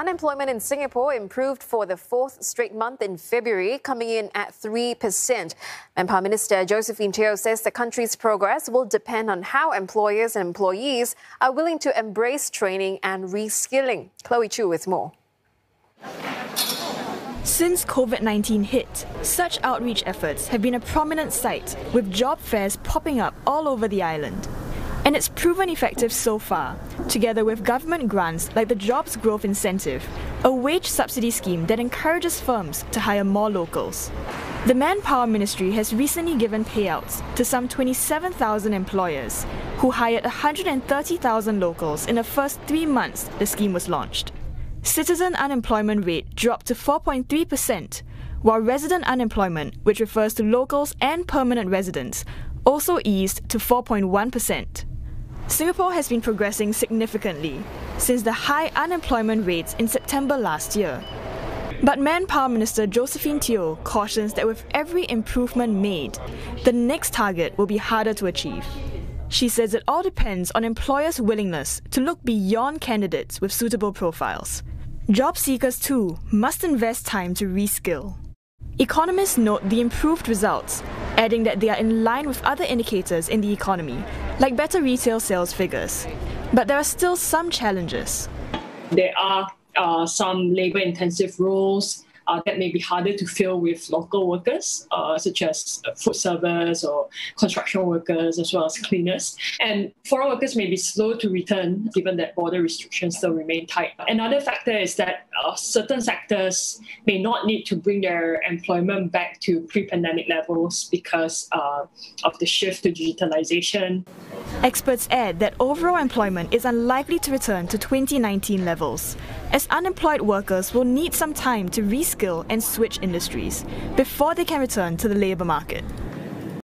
Unemployment in Singapore improved for the fourth straight month in February, coming in at 3%. Manpower Minister Josephine Teo says the country's progress will depend on how employers and employees are willing to embrace training and reskilling. Chloe Chu with more. Since COVID 19 hit, such outreach efforts have been a prominent sight, with job fairs popping up all over the island. And it's proven effective so far, together with government grants like the Jobs Growth Incentive, a wage subsidy scheme that encourages firms to hire more locals. The Manpower Ministry has recently given payouts to some 27,000 employers who hired 130,000 locals in the first three months the scheme was launched. Citizen unemployment rate dropped to 4.3%, while resident unemployment, which refers to locals and permanent residents, also eased to 4.1%. Singapore has been progressing significantly since the high unemployment rates in September last year. But Manpower Minister Josephine Teo cautions that with every improvement made, the next target will be harder to achieve. She says it all depends on employers' willingness to look beyond candidates with suitable profiles. Job seekers, too, must invest time to reskill. Economists note the improved results, adding that they are in line with other indicators in the economy, like better retail sales figures. But there are still some challenges. There are uh, some labor intensive roles uh, that may be harder to fill with local workers, uh, such as food servers or construction workers, as well as cleaners. And foreign workers may be slow to return given that border restrictions still remain tight. Another factor is that uh, certain sectors may not need to bring their employment back to pre pandemic levels because uh, of the shift to digitalization. Experts add that overall employment is unlikely to return to 2019 levels, as unemployed workers will need some time to reskill and switch industries before they can return to the labour market.